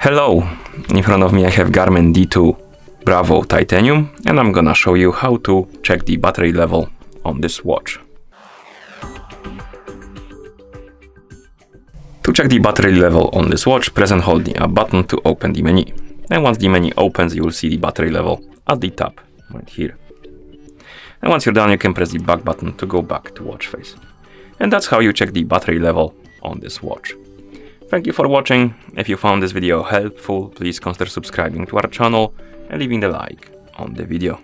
Hello, in front of me I have Garmin D2 Bravo Titanium and I'm gonna show you how to check the battery level on this watch. To check the battery level on this watch, press and hold the up button to open the menu. And once the menu opens, you will see the battery level at the top, right here. And once you're done, you can press the back button to go back to watch face. And that's how you check the battery level on this watch. Thank you for watching. If you found this video helpful, please consider subscribing to our channel and leaving a like on the video.